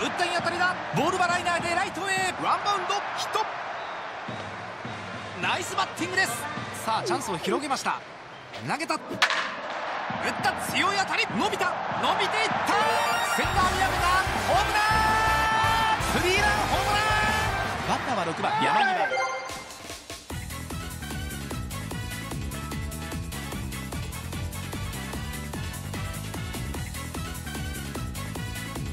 打ったん当たりだ。ボールはライナーでライトへ。ワンバウンド。ヒット。ナイスバッティングです。さあチャンスを広げました。投げた。打った。強い当たり。伸びた。伸びていった。センター見上げた。ホームラン。スリーランホームラン。バッターは6番山際。